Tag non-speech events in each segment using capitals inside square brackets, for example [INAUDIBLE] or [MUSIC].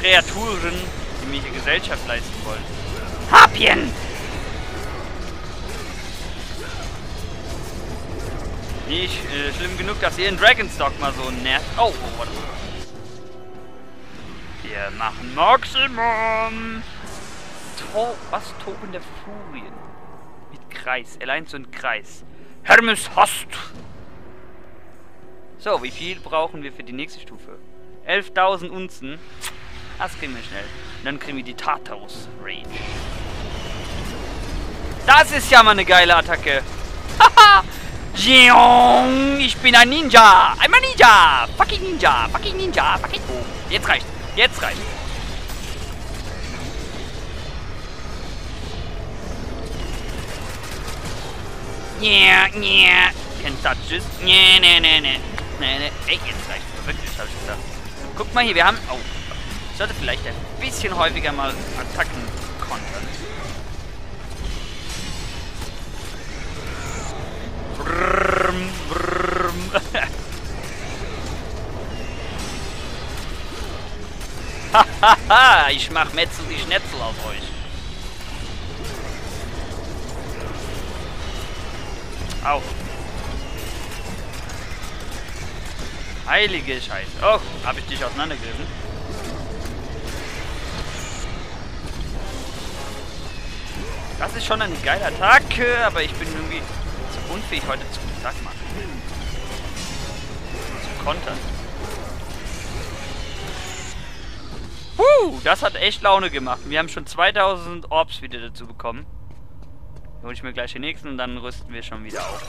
Kreaturen, die mir hier Gesellschaft leisten wollen. Harpien! Nicht äh, schlimm genug, dass ihr in Dragonstock mal so nervt. Oh, oh, warte. Wir machen Maximum. To was? Toben der Furien. Mit Kreis. Allein so ein Kreis. Hermes hast. So, wie viel brauchen wir für die nächste Stufe? 11.000 Unzen. Das kriegen wir schnell. Und dann kriegen wir die Tartarus Rage. Das ist ja mal eine geile Attacke. Haha! ich bin ein Ninja! Einmal Ninja! Fucking Ninja! Fucking Ninja! Fucking... Oh, jetzt reicht. Jetzt reicht. Yeah, yeah. Can touch this. Nee, nee, nee, nee. Nee, nee. Ey, jetzt reicht. Wirklich, hab ich gesagt. Guck mal hier, wir haben... Oh. Ich sollte vielleicht ein bisschen häufiger mal Attacken kontern. Brrrm, brrrm. Hahaha, ich mach Metzel die Schnetzel auf euch. Au. Heilige Scheiße. Oh, habe ich dich auseinandergerissen? Das ist schon eine geile Attacke, aber ich bin irgendwie zu unfähig heute zu Attack machen. Zu kontern. Puh, das hat echt Laune gemacht. Wir haben schon 2000 Orbs wieder dazu bekommen. Hol ich mir gleich den nächsten und dann rüsten wir schon wieder auf.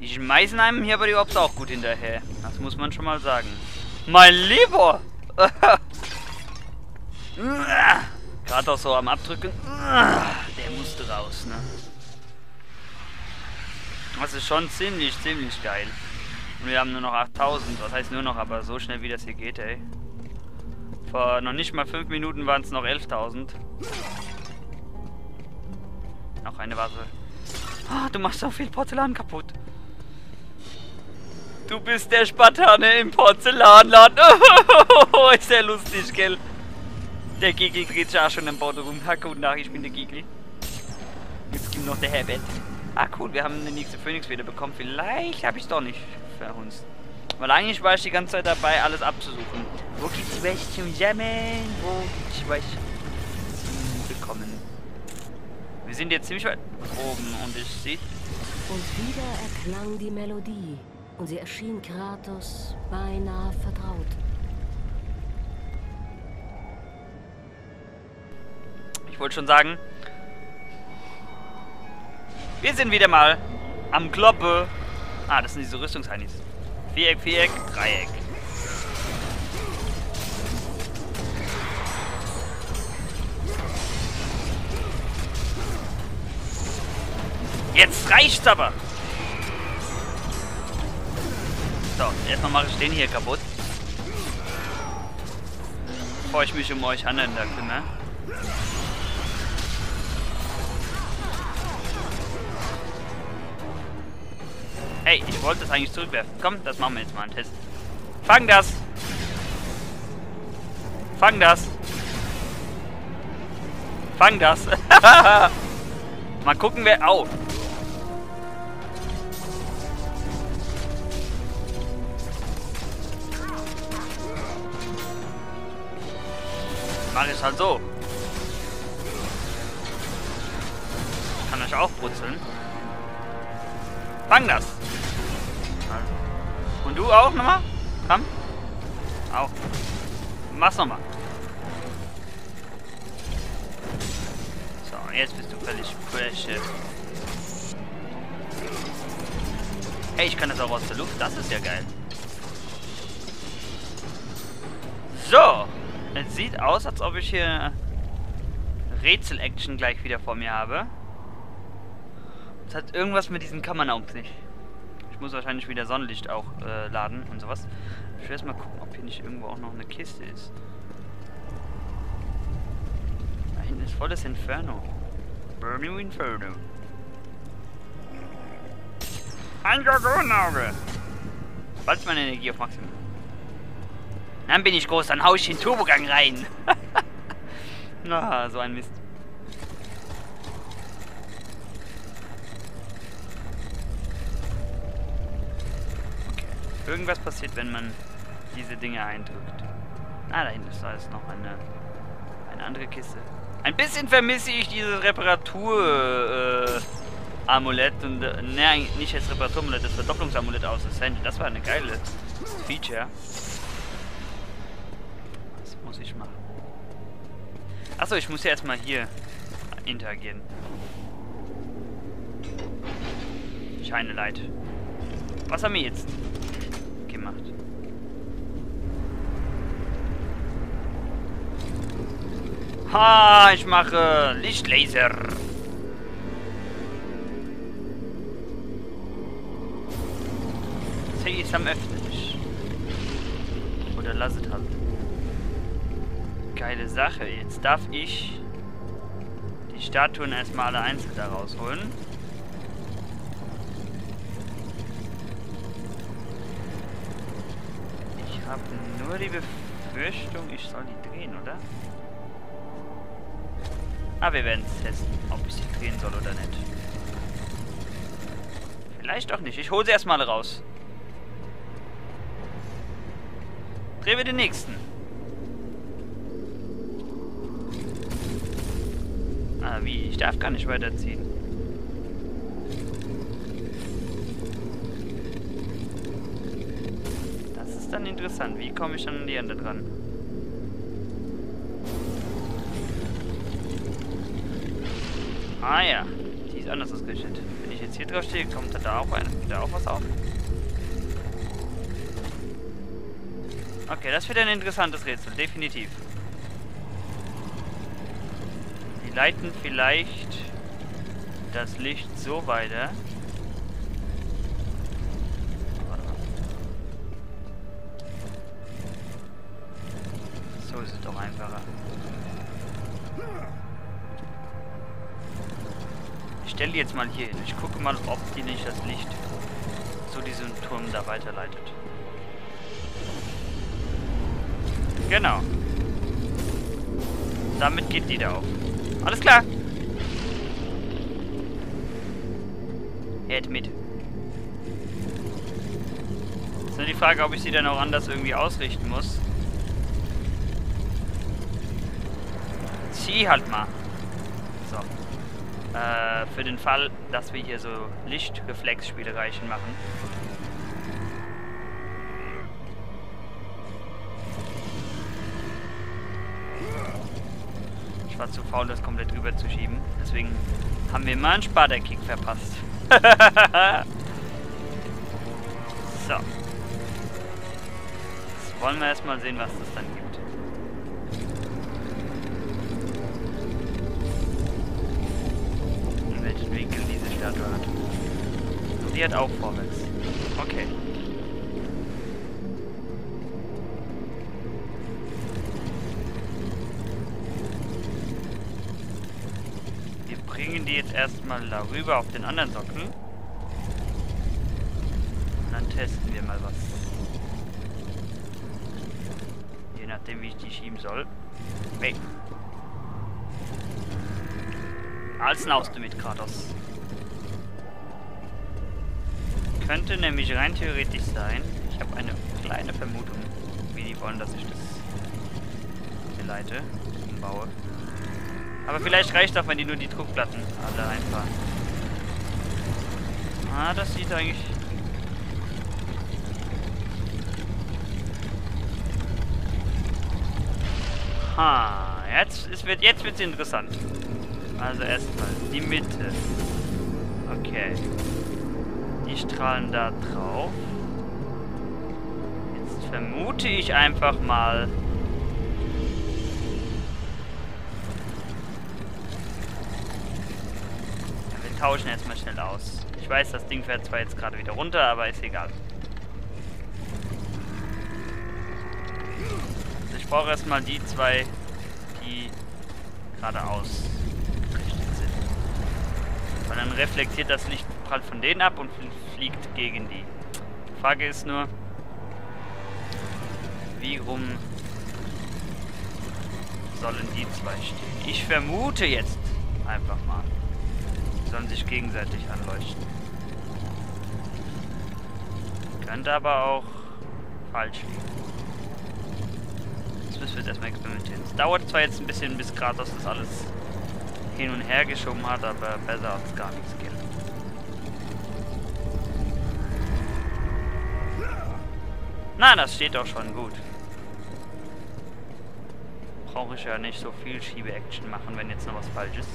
Die schmeißen einem hier aber die Ops auch gut hinterher. Das muss man schon mal sagen. Mein Lieber! [LAUGHS] Gerade auch so am Abdrücken. Der musste raus, ne? Das ist schon ziemlich, ziemlich geil. Und wir haben nur noch 8000. Was heißt nur noch, aber so schnell wie das hier geht, ey. Vor noch nicht mal 5 Minuten waren es noch 11.000. Noch eine Vase. Oh, du machst so viel Porzellan kaputt. Du bist der Spartaner im Porzellanladen. [LAUGHS] Ist ja lustig, gell? Der Gigel dreht sich auch schon im Boden rum. Ha, guten Tag, ich bin der Gigel. Jetzt gibt noch der Herbert. Ah, cool, wir haben eine nächste Phoenix wieder bekommen. Vielleicht habe ich es doch nicht verhunzt. Weil eigentlich war ich die ganze Zeit dabei, alles abzusuchen. Wo gibt's welche zum Jammen? Wo gibt's welche zum Bekommen? Wir sind jetzt ziemlich weit oben und ich sehe... Und wieder erklang die Melodie und sie erschien Kratos beinahe vertraut. Ich wollte schon sagen, wir sind wieder mal am Kloppe. Ah, das sind diese Rüstungsheinis. Viereck, Viereck, Dreieck. Jetzt reicht's aber. So, erstmal mache ich den hier kaputt. Bevor ich mich um euch anderen kümmere. Hey, ich wollte das eigentlich zurückwerfen. Komm, das machen wir jetzt mal einen Test. Fang das! Fang das! Fang das! [LAUGHS] mal gucken, wer... Au! Mach ich halt so. Kann euch auch brutzeln. Fang das! Und du auch nochmal? Komm. Auch. Mach's nochmal. So, jetzt bist du völlig fresh. Hey, ich kann das auch aus der Luft. Das ist ja geil. So. Es sieht aus, als ob ich hier Rätsel-Action gleich wieder vor mir habe. Hat irgendwas mit diesen Kammern auch nicht. Ich muss wahrscheinlich wieder Sonnenlicht auch äh, laden und sowas. Ich will erst mal gucken, ob hier nicht irgendwo auch noch eine Kiste ist. Da hinten ist volles Inferno. Burning Inferno. Ein Dragonauge! Bald ist meine Energie auf Maximum. Dann bin ich groß, dann hau ich den Turbogang rein. [LAUGHS] Na, so ein Mist. Okay. Irgendwas passiert, wenn man diese Dinge eindrückt. Ah, da hinten ist ist noch eine, eine andere Kiste. Ein bisschen vermisse ich dieses Reparatur äh, und äh, ne, nicht als Reparatur-Amulett, das Verdopplungsamulett aus Ascension. Das war eine geile Feature. Was muss ich machen? Achso, ich muss ja erstmal hier interagieren. Scheine leid. Was haben wir jetzt gemacht? Ha, ich mache Lichtlaser. Sie ist am Öffnen. Oder lass es halt. Geile Sache. Jetzt darf ich die Statuen erstmal alle einzeln da rausholen. Ich habe die Befürchtung, ich soll die drehen, oder? Ah, wir werden es testen, ob ich sie drehen soll oder nicht. Vielleicht doch nicht. Ich hole sie erstmal raus. Drehen wir den nächsten. Ah, wie? Ich darf gar nicht weiterziehen. Interessant. Wie komme ich dann an die Ende dran? Ah ja, die ist anders ausgerichtet. Wenn ich jetzt hier drauf stehe, kommt da auch, ein, da auch was auf? Okay, das wird ein interessantes Rätsel, definitiv. Die leiten vielleicht das Licht so weiter. Stelle die jetzt mal hier hin. Ich gucke mal, ob die nicht das Licht zu diesem Turm da weiterleitet. Genau. Damit geht die da auf. Alles klar. Hält mit. Ist nur die Frage, ob ich sie dann auch anders irgendwie ausrichten muss. Zieh halt mal. So. Äh, für den Fall, dass wir hier so Lichtreflexspielereichen machen. Ich war zu faul, das komplett rüber zu schieben. Deswegen haben wir mal einen Sparta-Kick verpasst. [LAUGHS] so. Jetzt wollen wir erstmal sehen, was das dann gibt. Die hat auch vorwärts. Okay. bringen die jetzt erstmal darüber auf den anderen Sockel. Und dann testen wir mal was. Je nachdem, wie ich die schieben soll. Hey. Als hinaus damit, Kratos. Könnte nämlich rein theoretisch sein. Ich habe eine kleine Vermutung, wie die wollen, dass ich das leite, umbaue. Aber vielleicht reicht auch, wenn die nur die Druckplatten alle einfahren. Ah, das sieht eigentlich... Ha, jetzt ist, wird jetzt wird's interessant. Also erstmal die Mitte. Okay. Die strahlen da drauf. Jetzt vermute ich einfach mal, tauschen jetzt mal schnell aus. Ich weiß, das Ding fährt zwar jetzt gerade wieder runter, aber ist egal. Also ich brauche erstmal die zwei, die geradeaus Weil dann reflektiert das Licht prallt von denen ab und fliegt gegen die. Die Frage ist nur, wie rum sollen die zwei stehen? Ich vermute jetzt einfach mal. Die sollen sich gegenseitig anleuchten. Könnte aber auch falsch liegen. Das müssen wir jetzt erstmal experimentieren. Es dauert zwar jetzt ein bisschen, bis Kratos das alles hin und her geschoben hat, aber besser als gar nichts geht. Nein, das steht doch schon gut. Brauche ich ja nicht so viel Schiebe-Action machen, wenn jetzt noch was falsch ist.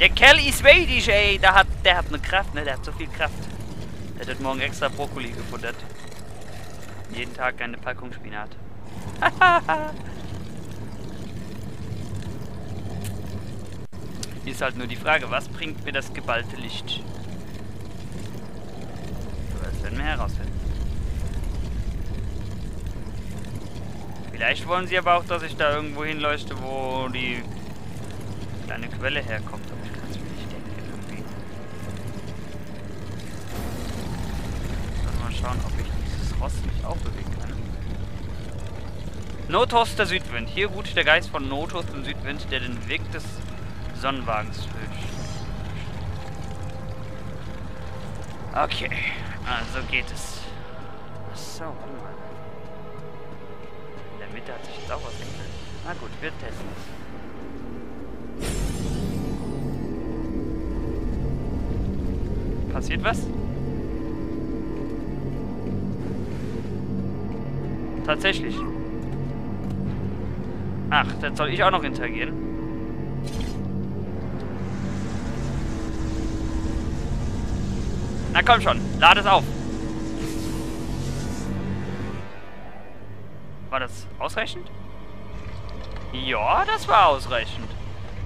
Der Kerl ist weidisch, ey. Der hat, der hat eine Kraft, ne? Der hat so viel Kraft. Der hat morgen extra Brokkoli gefuttert. Jeden Tag eine Packung Spinat. [LAUGHS] ist halt nur die Frage, was bringt mir das geballte Licht? Das werden wir herausfinden. Vielleicht wollen sie aber auch, dass ich da irgendwo hinleuchte, wo die kleine Quelle herkommt. Aber ich kann es mir nicht denken irgendwie. Mal schauen, ob ich dieses Ross mich auch bewegen kann. Notos der Südwind. Hier ruht der Geist von Notos dem Südwind, der den Weg des Sonnenwagens füllt. Okay, also geht es. So, warte mal. In der Mitte hat sich jetzt auch was geändert. Na gut, wir testen es. Passiert was? Tatsächlich. Ach, dann soll ich auch noch interagieren. Na komm schon, lade es auf. War das ausreichend? Ja, das war ausreichend.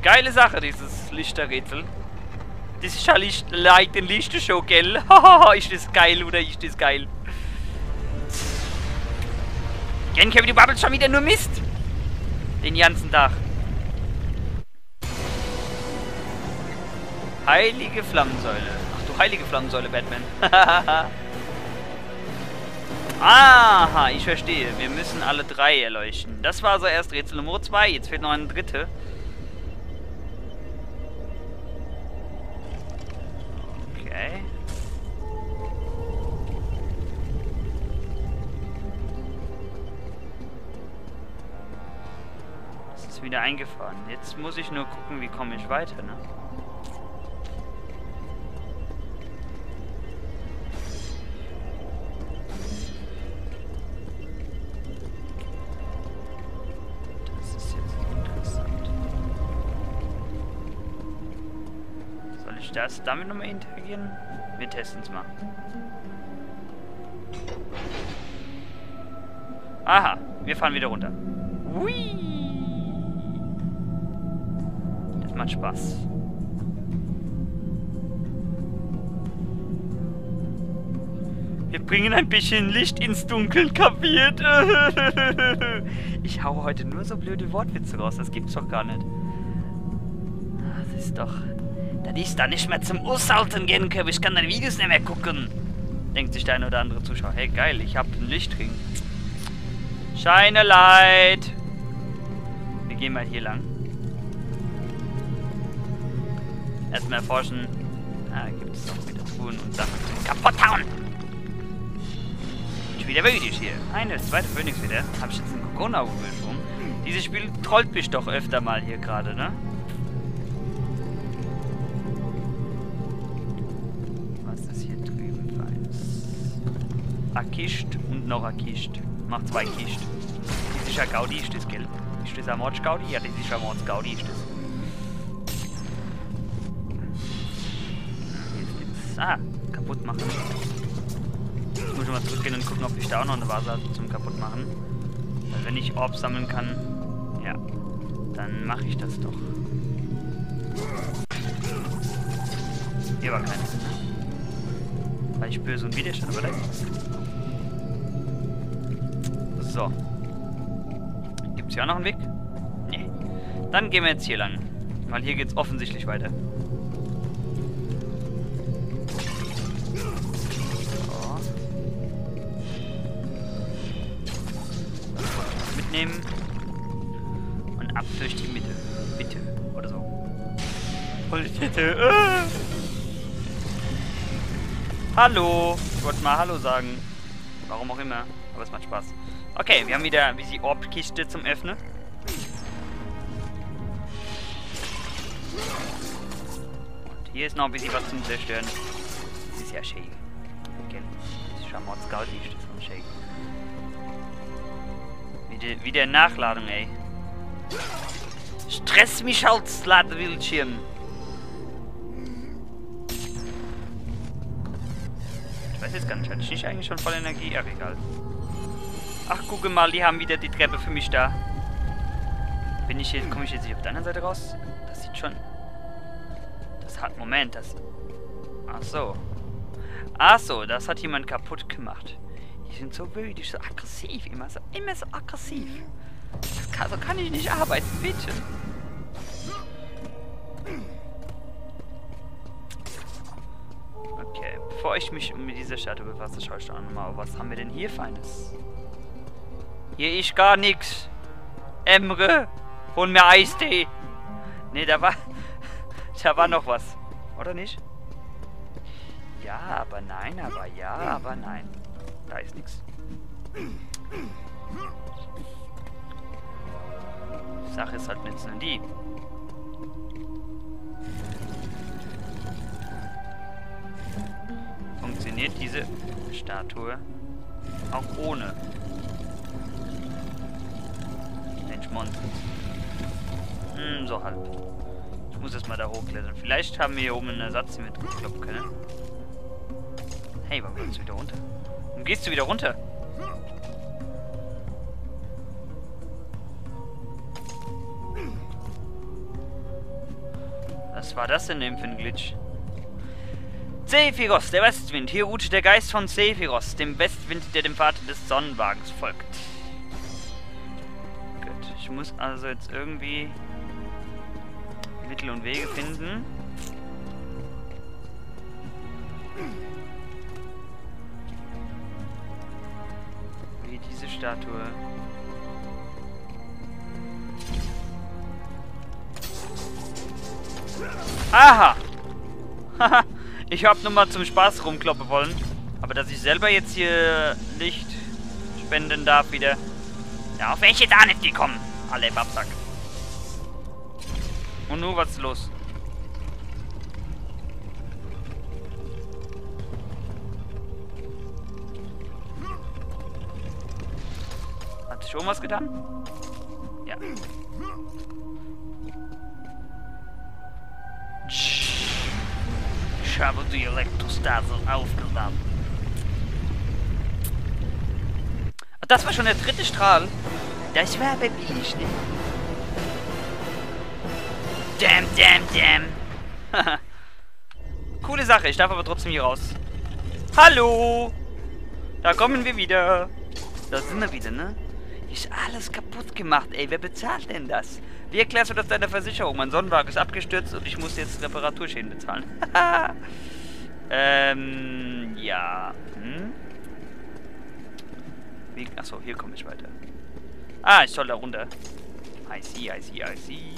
Geile Sache, dieses Lichterrätsel. Das ist ja Licht, like den Lichtershow, gell? [LAUGHS] ist das geil oder ist das geil? Genke, du babbelst schon wieder nur Mist. Den ganzen Tag. Heilige Flammensäule. Ach du heilige Flammensäule, Batman. [LAUGHS] Aha, ich verstehe. Wir müssen alle drei erleuchten. Das war also erst Rätsel Nummer 2. Jetzt fehlt noch eine dritte. Okay. Wieder eingefahren. Jetzt muss ich nur gucken, wie komme ich weiter, ne? Das ist jetzt interessant. Soll ich das damit nochmal interagieren? Wir testen es mal. Aha, wir fahren wieder runter. Hui! Macht Spaß. Wir bringen ein bisschen Licht ins Dunkeln, kapiert? [LAUGHS] Ich hau heute nur so blöde Wortwitze raus, das gibt's doch gar nicht. Das ist doch... Das ist da nicht mehr zum Aushalten gehen können, ich kann deine Videos nicht mehr gucken. Denkt sich der eine oder andere Zuschauer. Hey, geil, ich hab einen Lichtring. A light. Wir gehen mal hier lang. Erstmal erforschen. Ah, gibt es auch wieder Truhen und Sachen zum kaputt hauen. Und wieder müde hier. Eine, zweite Phoenix wieder. Habe ich jetzt einen Kokon auf dem Bildschirm. Dieses Spiel trollt mich doch öfter mal hier gerade, ne? Was ist hier drüben für eines? Akischt und noch Akischt. Macht zwei Kist. Das ist ja Gaudi, ist das, gell? Ist das ein Mords Gaudi? Ja, das ist ja Mords Gaudi, ist das. Gibt's... Ah, kaputt machen. Ich muss mal zurückgehen und gucken, ob ich da auch noch eine Vase habe zum kaputt machen. Weil wenn ich Orbs sammeln kann, ja, dann mache ich das doch. Hier war keiner. Weil ich böse und Widerstand, ist So. Gibt es hier auch noch einen Weg? Nee. Dann gehen wir jetzt hier lang. Weil hier geht es offensichtlich weiter. Mitnehmen. Und ab durch die Mitte. Bitte. Oder so. Polizette. Äh. Hallo. Ich wollte mal Hallo sagen. Warum auch immer. Aber es macht Spaß. Okay, wir haben wieder wie die Orbkiste zum Öffnen. Und hier ist noch ein bisschen was zum Zerstören. Das ist ja schön. Gell? Das ist schon mal das ist von schön. Wieder, wieder Nachladung, ey. Stress mich als Ladebildschirm. Ich weiß jetzt gar nicht, hatte ich nicht eigentlich schon voll Energie? Ach, egal. Ach, gucke mal, die haben wieder die Treppe für mich da. Bin ich jetzt, komme ich jetzt nicht auf der anderen Seite raus? Das sieht schon... Das hat, Moment, das... Ach so. Ach so, das hat jemand kaputt gemacht. Die sind so wütend, so aggressiv, immer so, immer so aggressiv. Das kann, so kann ich nicht arbeiten, bitte. Okay, bevor ich mich mit dieser Statue befasse, schaue ich doch nochmal, was haben wir denn hier Feines? Hier ist gar nichts. Emre, hol mir Eistee. Ne, da war... [LAUGHS] Da war noch was. Oder nicht? Ja, aber nein, aber ja, aber nein. Da ist nichts. Sache ist halt nur die. Funktioniert diese Statue auch ohne Monsters. Hm, so halb. Ich muss jetzt mal da hochklettern. Vielleicht haben wir hier oben einen Ersatz, den wir kloppen können. Hey, warum gehst du wieder runter? Warum gehst du wieder runter? Was war das denn eben für ein Glitch? Sephiros, der Westwind. Hier ruht der Geist von Sephiros, dem Westwind, der dem Vater des Sonnenwagens folgt. Ich muss also jetzt irgendwie Mittel und Wege finden. Statue. Aha! [LAUGHS] ich hab nur mal zum Spaß rumkloppen wollen. Aber dass ich selber jetzt hier Licht spenden darf wieder. Wäre ich jetzt auch nicht gekommen. Alle im Absack. Und nur was ist los? Schon was getan? Ja. Ich habe die Elektrostase aufgeladen. Das war schon der dritte Strahl. Das war aber billig, ne? Damn, damn, damn. [LAUGHS] Coole Sache, ich darf aber trotzdem hier raus. Hallo! Da kommen wir wieder. Da sind wir wieder, ne? Ist alles kaputt gemacht, ey. Wer bezahlt denn das? Wie erklärst du das deiner Versicherung? Mein Sonnenwagen ist abgestürzt und ich muss jetzt Reparaturschäden bezahlen. [LAUGHS] ähm, ja. Hm? Achso, hier komme ich weiter. Ah, ich soll da runter. I see, I see, I see.